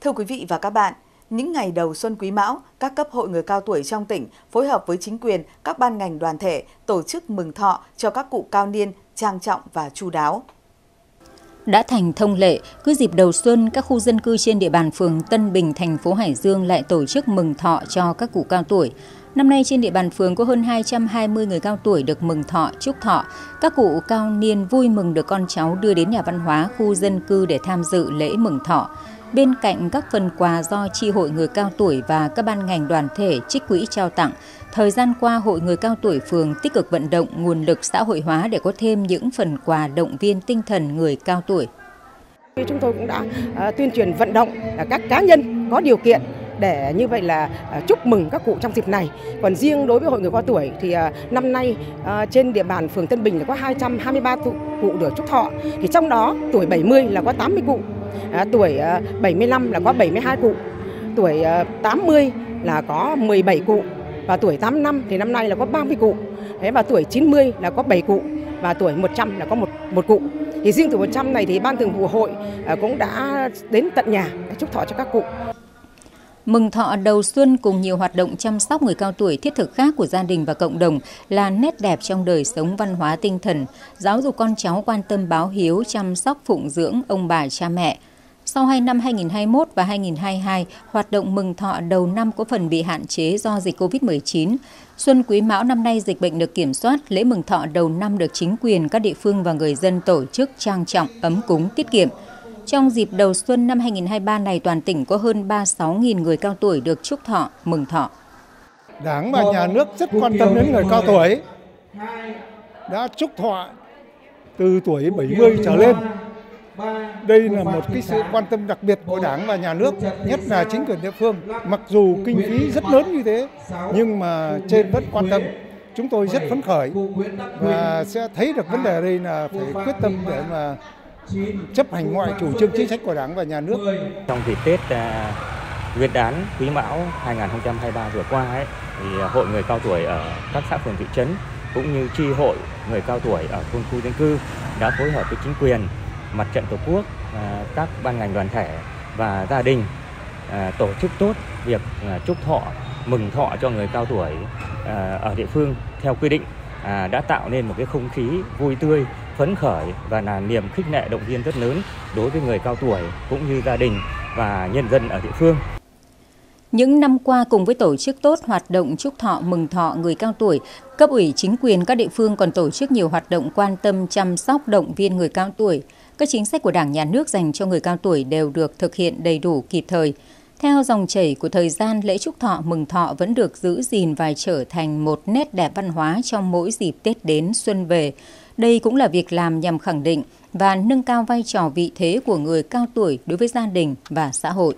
Thưa quý vị và các bạn, những ngày đầu xuân Quý Mão, các cấp hội người cao tuổi trong tỉnh phối hợp với chính quyền, các ban ngành đoàn thể tổ chức mừng thọ cho các cụ cao niên trang trọng và chu đáo. Đã thành thông lệ, cứ dịp đầu xuân, các khu dân cư trên địa bàn phường Tân Bình, thành phố Hải Dương lại tổ chức mừng thọ cho các cụ cao tuổi. Năm nay trên địa bàn phường có hơn 220 người cao tuổi được mừng thọ, chúc thọ. Các cụ cao niên vui mừng được con cháu đưa đến nhà văn hóa khu dân cư để tham dự lễ mừng thọ. Bên cạnh các phần quà do tri hội người cao tuổi và các ban ngành đoàn thể trích quỹ trao tặng, thời gian qua Hội người cao tuổi phường tích cực vận động nguồn lực xã hội hóa để có thêm những phần quà động viên tinh thần người cao tuổi. Chúng tôi cũng đã uh, tuyên truyền vận động các cá nhân có điều kiện để như vậy là à, chúc mừng các cụ trong dịp này. Còn riêng đối với hội người cao tuổi thì à, năm nay à, trên địa bàn phường Tân Bình là có 223 cụ, được chúc thọ. Thì trong đó tuổi 70 là có 80 cụ tuổi 75 là có 72 cụ, tuổi 80 là có 17 cụ và tuổi 85 thì năm nay là có 30 cụ. Thế và tuổi 90 là có 7 cụ và tuổi 100 là có một một cụ. Thì riêng tuổi 100 này thì ban thường vụ hội cũng đã đến tận nhà để chúc thọ cho các cụ. Mừng thọ đầu xuân cùng nhiều hoạt động chăm sóc người cao tuổi thiết thực khác của gia đình và cộng đồng là nét đẹp trong đời sống văn hóa tinh thần, giáo dục con cháu quan tâm báo hiếu, chăm sóc phụng dưỡng ông bà cha mẹ – sau hai năm 2021 và 2022, hoạt động mừng thọ đầu năm có phần bị hạn chế do dịch COVID-19. Xuân Quý Mão năm nay dịch bệnh được kiểm soát, lễ mừng thọ đầu năm được chính quyền, các địa phương và người dân tổ chức trang trọng, ấm cúng, tiết kiệm. Trong dịp đầu xuân năm 2023 này, toàn tỉnh có hơn 36.000 người cao tuổi được chúc thọ, mừng thọ. Đảng và nhà nước rất quan tâm đến người cao tuổi, đã chúc thọ từ tuổi 70 trở lên đây là một cái sự quan tâm đặc biệt của Đảng và nhà nước, nhất là chính quyền địa phương. Mặc dù kinh phí rất lớn như thế, nhưng mà trên vẫn quan tâm. Chúng tôi rất phấn khởi và sẽ thấy được vấn đề đây là phải quyết tâm để mà chấp hành mọi chủ trương chính sách của Đảng và nhà nước. Trong dịp Tết à, Nguyên đán Quý Mão 2023 vừa qua ấy, thì à, hội người cao tuổi ở các xã phường thị trấn cũng như tri hội người cao tuổi ở thôn khu dân cư đã phối hợp với chính quyền mặt trận tổ quốc à, các ban ngành đoàn thể và gia đình tổ chức tốt việc chúc thọ mừng thọ cho người cao tuổi ở địa phương theo quy định đã tạo nên một cái không khí vui tươi phấn khởi và là niềm khích lệ động viên rất lớn đối với người cao tuổi cũng như gia đình và nhân dân ở địa phương. Những năm qua cùng với tổ chức tốt hoạt động chúc thọ mừng thọ người cao tuổi, cấp ủy chính quyền các địa phương còn tổ chức nhiều hoạt động quan tâm chăm sóc động viên người cao tuổi. Các chính sách của Đảng nhà nước dành cho người cao tuổi đều được thực hiện đầy đủ kịp thời. Theo dòng chảy của thời gian, lễ chúc thọ mừng thọ vẫn được giữ gìn và trở thành một nét đẹp văn hóa trong mỗi dịp Tết đến xuân về. Đây cũng là việc làm nhằm khẳng định và nâng cao vai trò vị thế của người cao tuổi đối với gia đình và xã hội.